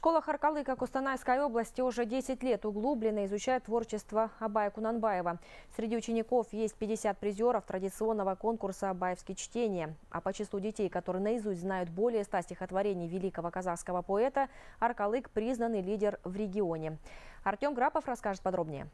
школах Аркалыка Кустанайской области уже 10 лет углубленно изучают творчество Абая Кунанбаева. Среди учеников есть 50 призеров традиционного конкурса «Абаевские чтения». А по числу детей, которые наизусть знают более 100 стихотворений великого казахского поэта, Аркалык – признанный лидер в регионе. Артем Грапов расскажет подробнее.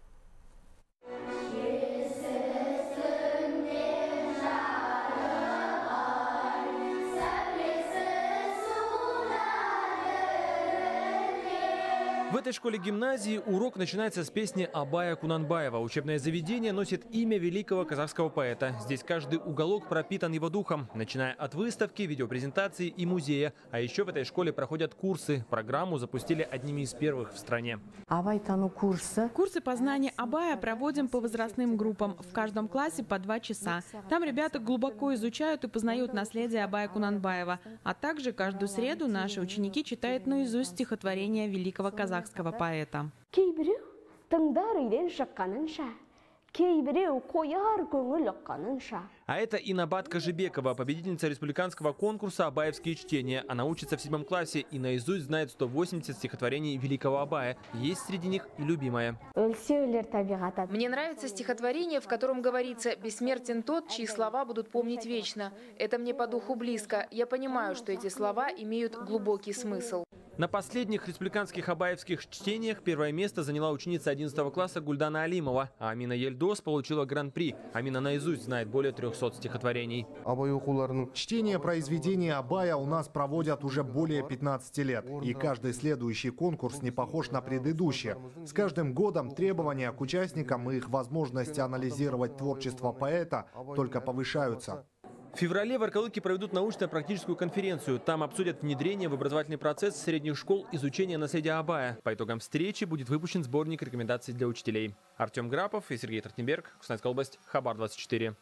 В этой школе-гимназии урок начинается с песни Абая Кунанбаева. Учебное заведение носит имя великого казахского поэта. Здесь каждый уголок пропитан его духом, начиная от выставки, видеопрезентации и музея. А еще в этой школе проходят курсы. Программу запустили одними из первых в стране. Абайтану курсы. Курсы познания Абая проводим по возрастным группам. В каждом классе по два часа. Там ребята глубоко изучают и познают наследие Абая Кунанбаева. А также каждую среду наши ученики читают наизусть стихотворения великого казахского казахского поэта. А это Инабат Кожебекова, победительница республиканского конкурса «Абаевские чтения». Она учится в седьмом классе и наизусть знает 180 стихотворений великого Абая. Есть среди них и любимое. Мне нравится стихотворение, в котором говорится «Бессмертен тот, чьи слова будут помнить вечно». Это мне по духу близко. Я понимаю, что эти слова имеют глубокий смысл. На последних республиканских абаевских чтениях первое место заняла ученица 11 класса Гульдана Алимова, а Амина Ельдос получила гран-при. Амина наизусть знает более 300 стихотворений. Чтение произведений Абая у нас проводят уже более 15 лет. И каждый следующий конкурс не похож на предыдущий. С каждым годом требования к участникам и их возможности анализировать творчество поэта только повышаются. В феврале в Аркалыке проведут научно-практическую конференцию. Там обсудят внедрение в образовательный процесс средних школ изучения наследия Абая. По итогам встречи будет выпущен сборник рекомендаций для учителей. Артем Грапов и Сергей Тротнеберг, Кустанайская область, Хабар 24.